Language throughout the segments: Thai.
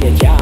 need a job,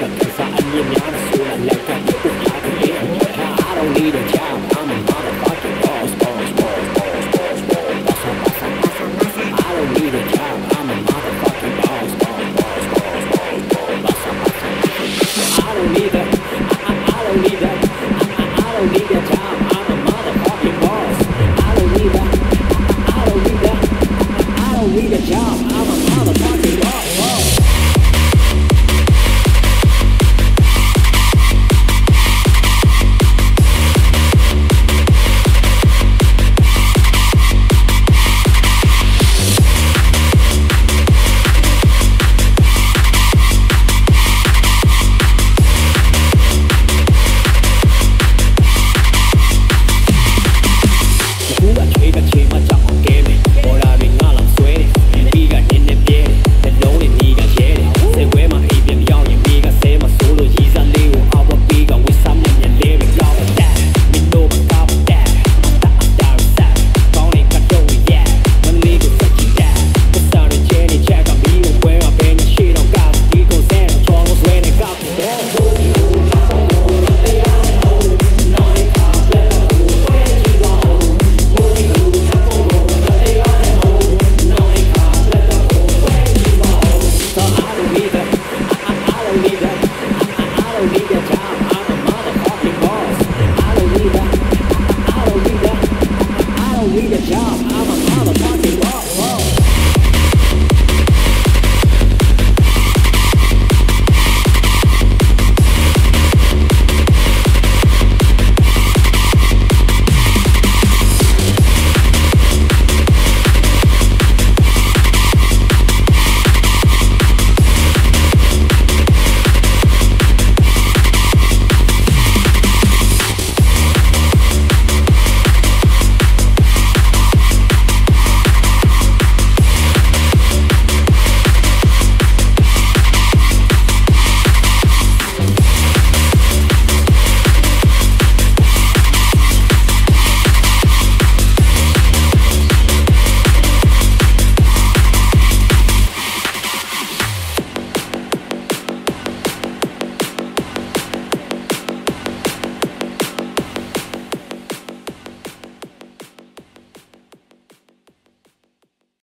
กันภาษาอันยี่ยมยาสู้แล้วกัน Ja, aber.